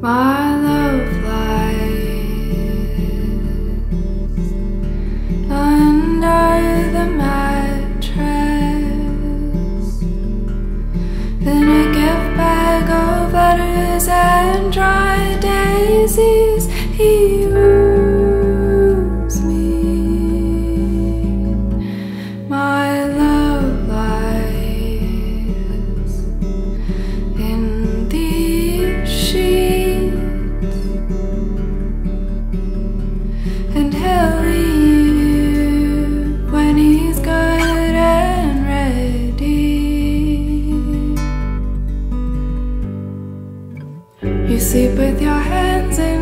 Bye. your hands in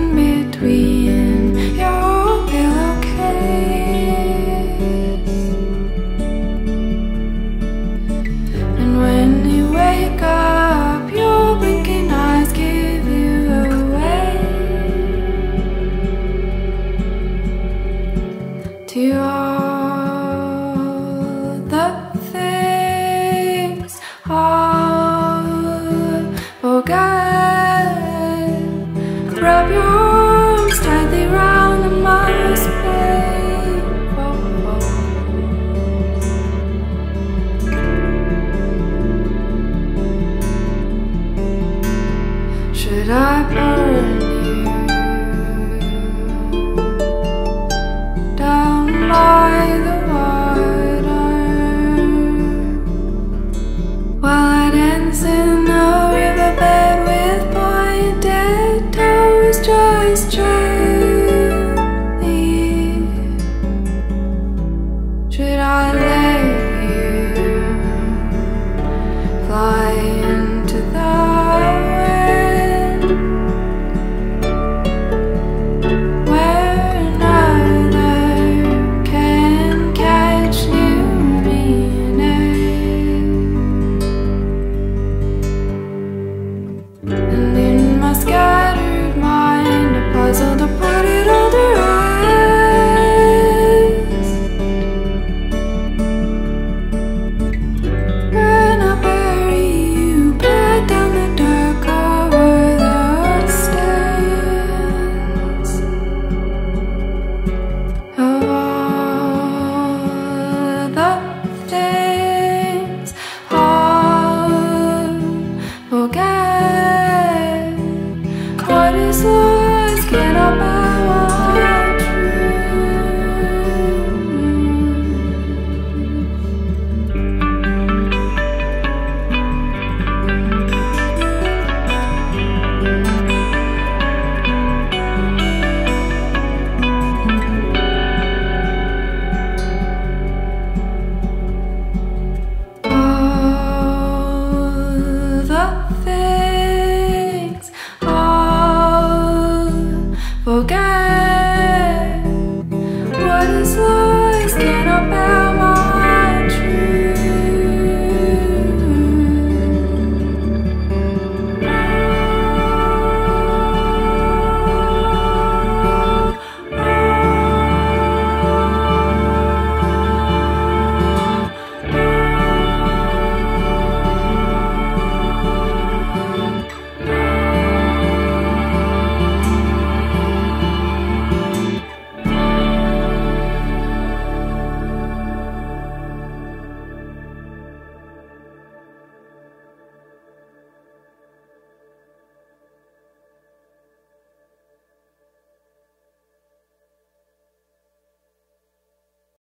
up.